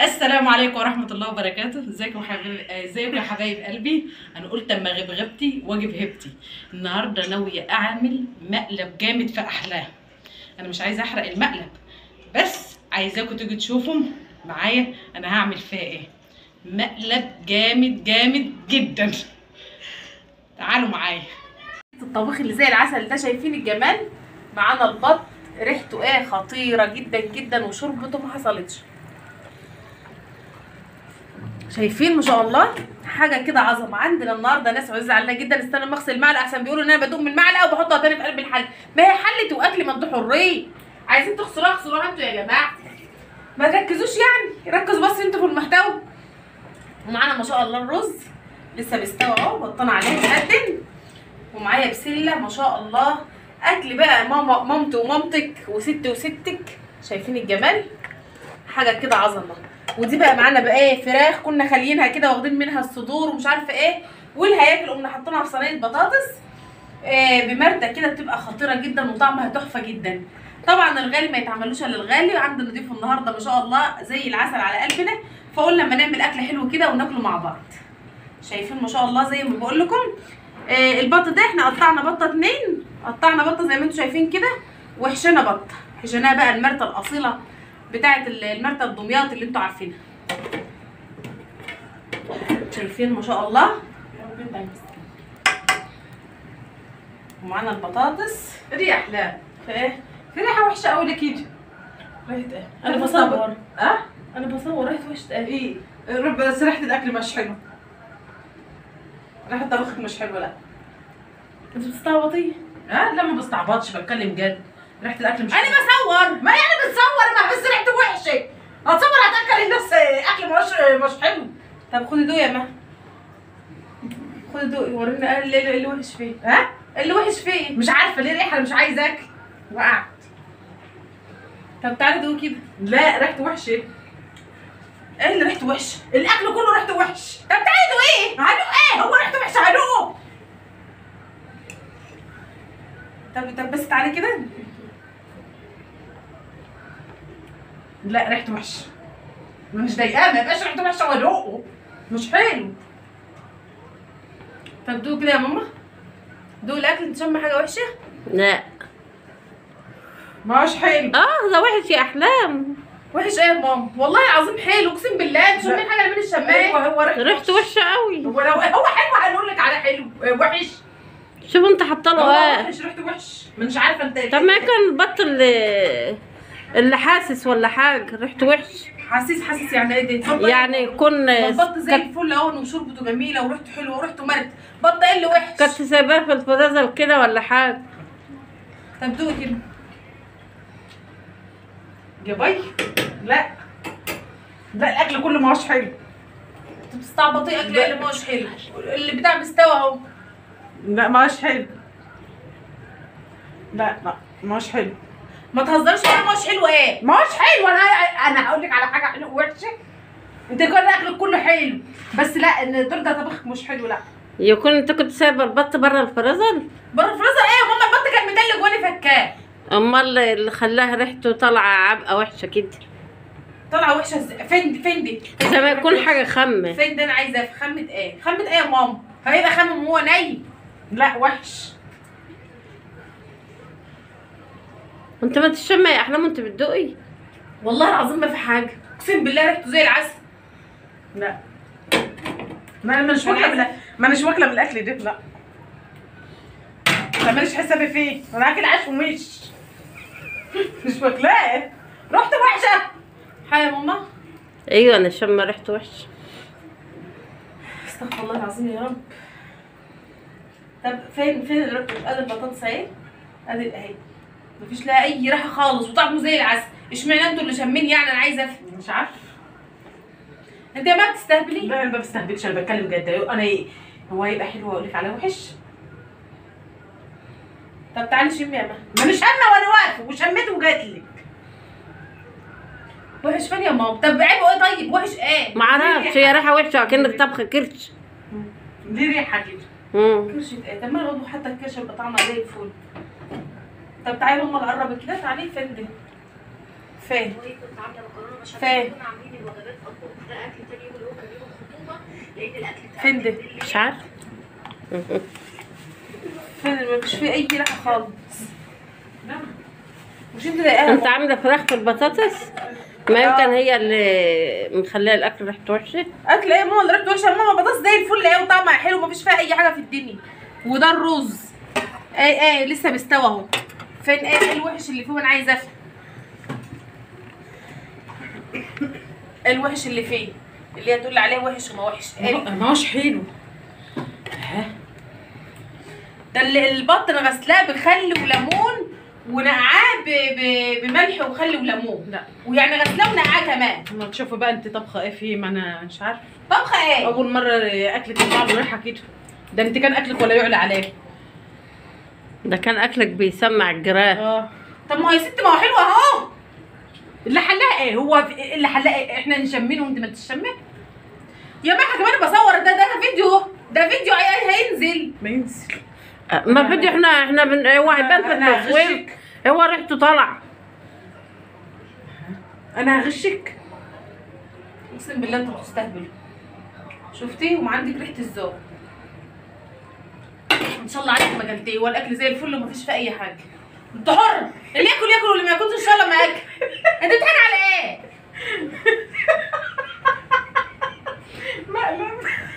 السلام عليكم ورحمة الله وبركاته، ازيكم حبايب ازيكم يا حبايب قلبي؟ أنا قلت أما أغيب غيبتي وأجيب هبتي. النهاردة ناوية أعمل مقلب جامد في أحلاه. أنا مش عايزة أحرق المقلب بس عايزاكم تيجوا تشوفوا معايا أنا هعمل فيها إيه. مقلب جامد جامد جدا. تعالوا معايا. الطبيخ اللي زي العسل ده شايفين الجمال معانا البط ريحته إيه خطيرة جدا جدا وشربته ما حصلتش شايفين ما شاء الله حاجة كده عظمة. عندنا النهارده ناس عزيزة علينا جدا. استنى ما اغسل المعلقة احسن بيقولوا إن أنا بدوق من المعلقة وبحطها تاني في قلب الحل. ما هي حلت وأكل ما أنتوا حرين. عايزين تغسلوها؟ اغسلوها أنتوا يا جماعة. ما تركزوش يعني. ركزوا بس أنتوا في المحتوى. ومعانا ما شاء الله الرز. لسه بيستوى أهو بطنا عليه مقدم ومعايا بسلة ما شاء الله. أكل بقى ماما مامتي ومامتك وستي وستك. شايفين الجمال؟ حاجة كده عظمة. ودي بقى معانا بقى إيه فراخ كنا خاليينها كده واخدين منها الصدور ومش عارفة إيه والهياكل قمنا حاطينها في صينية بطاطس. إيه بمردة كده بتبقى خطيرة جدا وطعمها تحفة جدا. طبعا الغالي ما يتعملوش إلا الغالي وعندنا ضيف النهارده ما شاء الله زي العسل على قلبنا. فقلنا اما نعمل أكل حلو كده وناكله مع بعض. شايفين ما شاء الله زي ما بقول لكم. آه البط ده إحنا قطعنا بطة اتنين. قطعنا بطة زي ما أنتم شايفين كده وحشينا بطة. حشيناها بقى المرته الأصيلة. بتاعه المرته الدمياط اللي أنتوا عارفينها شايفين ما شاء الله ومعانا البطاطس أحلام. في إيه في ريحة وحشة أوي كده. ريحة إيه أنا بصور. أه؟ أنا بصور ريحة وش إيه إيه؟ رب بس ريحة الأكل مش حلوة. ريحة الطبخ مش حلوة لا. أنت بتستعبطي ها لا ما بستعبطش بتكلم جد. ريحة الأكل مش أنا. بصور ما يعني بتصور ما بس ريحته وحشة. هتصور هتاكل الناس أكل مش مش حلو. طب خدي دوقي يا ما خدي دوقي ورينا اللي, اللي, اللي وحش فيه ها؟ اللي وحش فيه مش عارفة ليه ريحة مش عايزة أكل. وقعت. طب تعالي دوقي كده لا ريحته وحشة. إيه اللي ريحته وحشه الأكل كله ريحته وحش. طب تعالي دوقي هدوق إيه؟ هو ريحته وحشة هدوق. طب طب بس تعالي كده لا ريحته وحشة. مش ضايقاه ما يبقاش ريحته وحشة وادوقه. مش حلو. طب دوقي كده يا ماما. دوقي الأكل انت شم حاجة وحشة؟ لا. مش حلو. آه ده وحش يا أحلام. وحش إيه يا ماما. والله العظيم حلو أقسم بالله. انت شمين حاجة من الشمام أيوه هو ريحته ريحته وحشة قوي هو لو هو حلو هنقول لك على حلو. وحش. شوف انت حاطه هو له إيه وحش ريحته وحش. مش عارفة انت طب ما كان البط اللي حاسس ولا حاجة ريحته وحش. حاسس حاسس يعني إيه ده يعني يكون ما البط زي كانت الفل أهو وشربته جميلة وريحته حلوة وريحته مرد بط إيه اللي وحش؟ كانت سايباه في الفريزر كده ولا حاجة. طب دوقي كده. يا باي لا. لا الأكل كله ما هوش حلو انت بتستعبطي أكل إيه اللي مش حلو؟ اللي بتاع مستوى أهو. لا ما هوش حلو. لا لا ما هوش حلو. ما تهزرش ولا مش حلو إيه ما هوش حلو. أنا أنا هقول لك على حاجة حلوة وحشة. أنت كل أكلك كله حلو. بس لا إن دول ده طبخك مش حلو لا. يكون أنت كنت سايبه البط بره الفريزر؟ بره الفريزر؟ إيه يا ماما البط كان متلج وأنا فكاه. أمال اللي خلاها ريحته طالعة عبقه وحشة كده. طالعة وحشة إزاي؟ فين فين دي؟ زي ما يكون حاجة خمه فين ده أنا عايزة في خمه إيه؟ خمه إيه يا ماما؟ هيبقى خمم وهو نايم. لا وحش. انت ما تشمي يا احلام وانت بتدوقي والله العظيم ما في حاجة. اقسم بالله ريحته زي العسل. لا. ما أنا مش واكلة من ما اناش واكلة من الأكل ده لا. ما ماليش حسابي فيه. أنا اكل عيش ومش. مش واكلاه. رحت وحشة. حاجة يا ماما. أيوه أنا شم ريحته وحشة. استغفر الله العظيم يا رب. طب فين فين الرب ادي البطاطس أهي. ادي أهي. مفيش لها أي ريحه خالص وطعمه زي العسل. إشمعنى أنتوا اللي شامين يعني أنا عايزة أفهم؟ مش عارفة. أنت يا ما بتستهبلي لا أنا ما بستهبلش أنا بتكلم جد أنا إيه؟ هو هيبقى حلو وأقول لك عليه وحش؟ طب تعالي شمي يا ما ما مش همه وأنا واقفة وشميته وجات لك وحش فين يا ماما؟ طب عيبه إيه طيب وحش إيه؟ ما أعرفش هي ريحه وحشة اكنك طبخ كرش. ليه ريحة كده؟ مم. كرشة إيه؟ طب ما أنا برضه حتى الكرشة يبقى طعمها زي الفل. طب تعالي ماما نقرب كده تعالي فين دي فين؟ كنت عاملة مكرونة بشاميل فين؟ كنا عاملين فين ده؟ مش عارف. فين اللي مفيش فيه أي ريحه خالص. مش أنت انت عاملة فراخ في البطاطس ما يمكن هي اللي مخلية الأكل ريحته وحشة. أكل إيه؟ ماما اللي ريحته وحشة. ماما بطاطس زي الفل. إيه؟ وطعمها حلو. مفيش فيها أي حاجة في الدنيا. وده الرز. إيه إيه لسه بيستوى أهو. فين إيه إيه الوحش اللي فيه أنا عايزه أفهم. إيه الوحش اللي فيه اللي هتقول لي عليه وحش وما وحش. إيه؟ ما هوش حلو. ده اللي البط أنا غسلاه بخل وليمون ونقعاه بملح وخل وليمون. لا. ويعني غسلاه ونقعاه كمان. ما تشوفي بقى انت طبخة إيه فيه؟ ما أنا مش عارفه طبخة إيه؟ أول مرة اكلك له ريحه كده. ده انت كان أكلك ولا يعلى عليه ده كان أكلك بيسمع الجيران. آه. طب ما هو يا ست ما هو حلو أهو. اللي حلاها إيه؟ هو في- اللي حلاها إيه؟ إحنا نشمينه وأنت ما تشمي يا ما كمان بصور ده ده فيديو. ده فيديو هي- هينزل. ما ينزل. ما بدي إحنا إحنا بن... هو هيبان في التصوير. هو ريحته طالعة. أنا هغشك أقسم بالله أنت بتستهبل شفتي؟ وما عندك ريحة الذوق. إن شاء الله عليك ما اكلتيه والأكل زي الفل ومفيش فيه أي حاجة. أنت حر. اللي ياكل ياكل واللي ما ياكلش إن شاء الله ما ياكل. أنت بتضحك على إيه؟ مقلب.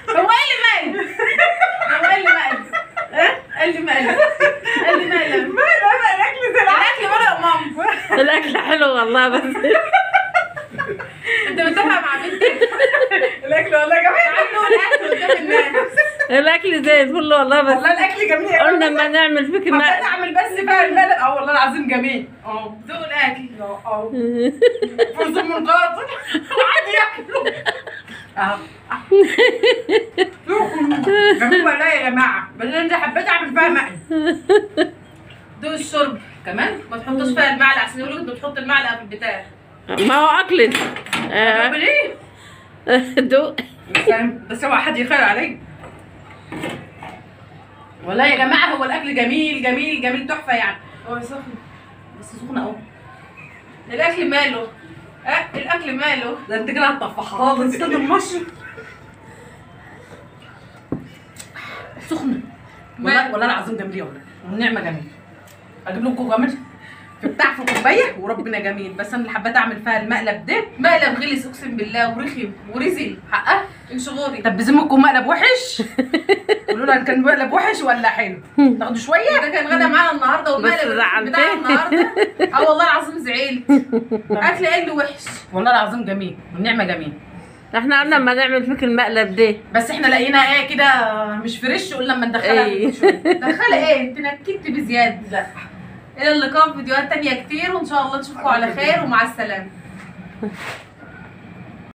هو إيه اللي مقلب. هو إيه اللي مقلب. ها؟ إيه اللي مقلب. إيه اللي مقلب. مقلب الأكل زي الأكل مرق ماما الأكل حلو والله بس. أنت متفق مع بنتك؟ الأكل والله جميل. عنه الأكل قدام الناس. الأكل زي الفل والله بس والله الأكل جميل. قلنا ما نعمل فيك ما اعمل بس بقى المقلب أه والله العظيم جميل. أه ذوق الأكل. أه فرز من قاطر وعادي ياكلوا. أه. جميل والله يا جماعة. بس أنا حبيت أعمل فيها مقلب دوق الشرب كمان؟ ما تحطش فيها المعلقة. عشان يقولوا انت بتحط المعلقة في البتاع. ما هو أكل. آه،؟ دوق فاهم بس اوعى حد يخير علي والله يا جماعة هو الأكل جميل جميل جميل تحفة يعني. هو سخن. بس سخن أهو. الأكل ماله؟ أه؟ الأكل ماله؟ ده أنت كده هتطفحها خالص استنى المشي. سخنه والله والله العظيم جميل والله والنعمه جميل أجيب لكم كمان في بتاع في كوباية وربنا جميل. بس أنا اللي حبيت أعمل فيها المقلب ده. مقلب غلس أقسم بالله ورخم ورزل. حقه انشغوري طب بذمكم مقلب وحش؟ قولوا لنا كان مقلب وحش ولا حلو؟ تاخدوا شوية؟ ده كان غدا معانا النهارده والمقلب. بتاع النهارده. آه والله العظيم زعلت أكل اللي وحش. والله العظيم جميل. والنعمة جميل إحنا قلنا ما نعمل فيك المقلب ده بس إحنا لقينا إيه كده مش فريش قلنا اما ندخلها إيه. دخلي إيه؟ أنت نكدت بزيادة. لا. إلى اللقاء في فيديوهات تانية كتير وإن شاء الله نشوفكم على خير ومع السلامة.